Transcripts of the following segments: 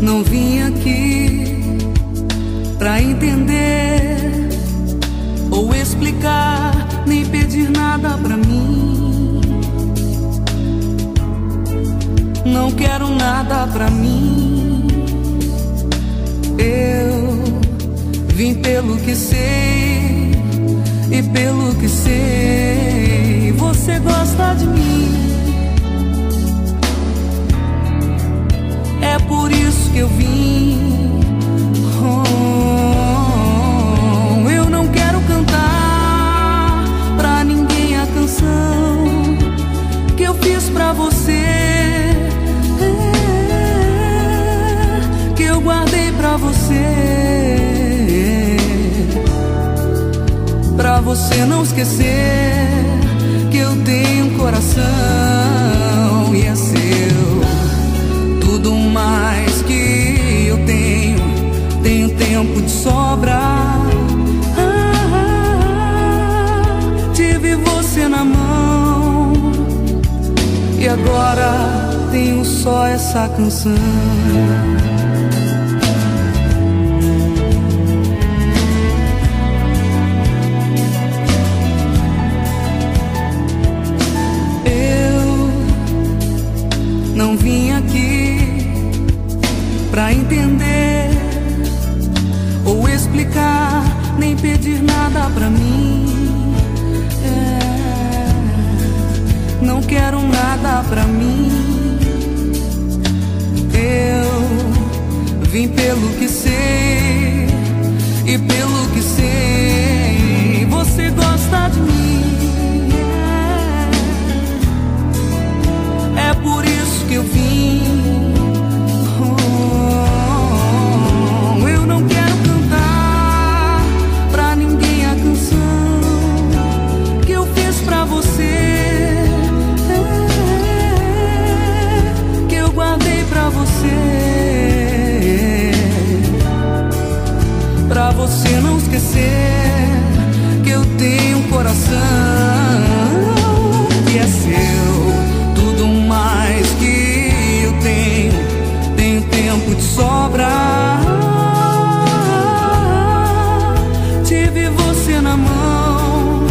Não vim aqui pra entender ou explicar, nem pedir nada pra mim. Não quero nada pra mim. Eu vim pelo que sei e pelo que sei, você gosta de mim. Eu vim. Oh, eu não quero cantar pra ninguém a canção que eu fiz pra você. Que eu guardei pra você. Pra você não esquecer que eu tenho um coração tempo de sobra. Ah, tive você na mão e agora tenho só essa canção. Eu não vim aqui pra entender explicar, nem pedir nada pra mim. É, não quero nada pra mim. Eu vim pelo que sei e pelo que sei, você gosta de mim. É, é por isso que eu vim. Pra você não esquecer que eu tenho um coração que é seu. Tudo mais que eu tenho, tenho tempo de sobra. Tive você na mão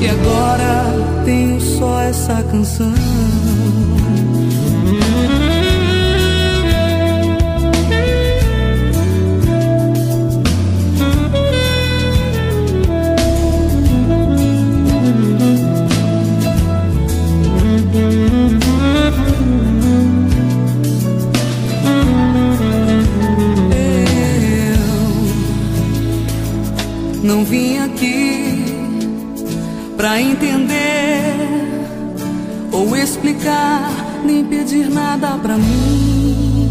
e agora tenho só essa canção. Não vim aqui pra entender ou explicar, nem pedir nada pra mim.